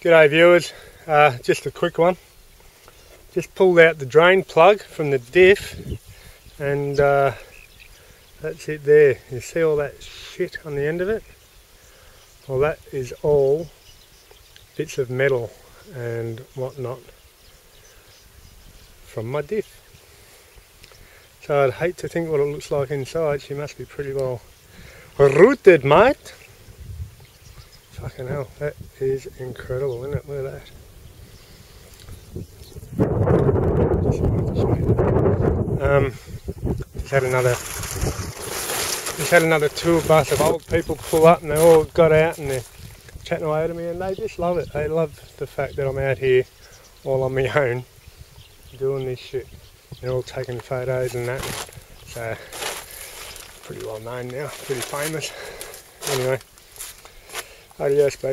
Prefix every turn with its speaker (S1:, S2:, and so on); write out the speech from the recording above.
S1: G'day viewers, uh, just a quick one. Just pulled out the drain plug from the diff and uh, that's it there. You see all that shit on the end of it? Well that is all bits of metal and whatnot from my diff. So I'd hate to think what it looks like inside. She must be pretty well rooted, mate. Fucking hell, that is incredible, isn't it? Look at that. Um, just had another, just had another tour bus of old people pull up, and they all got out and they're chatting away to me, and they just love it. They love the fact that I'm out here all on my own doing this shit. They're all taking photos and that. So pretty well known now, pretty famous. Anyway. Adios, baby.